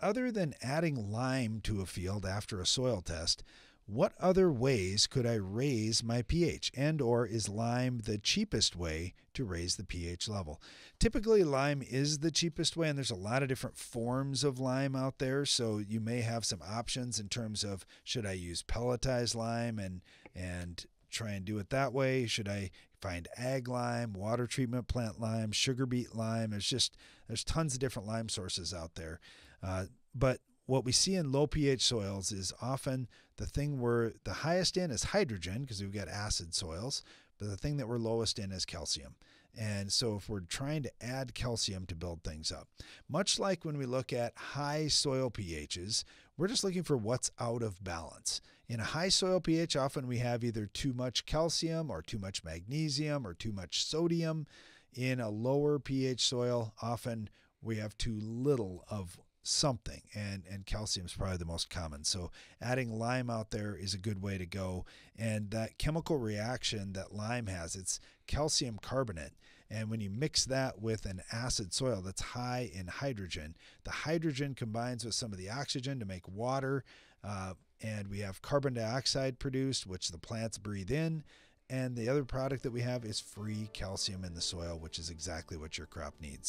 other than adding lime to a field after a soil test, what other ways could I raise my pH and or is lime the cheapest way to raise the pH level? Typically lime is the cheapest way and there's a lot of different forms of lime out there so you may have some options in terms of should I use pelletized lime and and try and do it that way? Should I find ag lime, water treatment plant lime, sugar beet lime? There's just there's tons of different lime sources out there. Uh, but what we see in low pH soils is often the thing we're the highest in is hydrogen because we've got acid soils, the thing that we're lowest in is calcium. And so if we're trying to add calcium to build things up, much like when we look at high soil pHs, we're just looking for what's out of balance. In a high soil pH, often we have either too much calcium or too much magnesium or too much sodium. In a lower pH soil, often we have too little of something and and calcium is probably the most common. So adding lime out there is a good way to go. And that chemical reaction that lime has it's calcium carbonate. And when you mix that with an acid soil that's high in hydrogen the hydrogen combines with some of the oxygen to make water uh, and we have carbon dioxide produced which the plants breathe in. And the other product that we have is free calcium in the soil which is exactly what your crop needs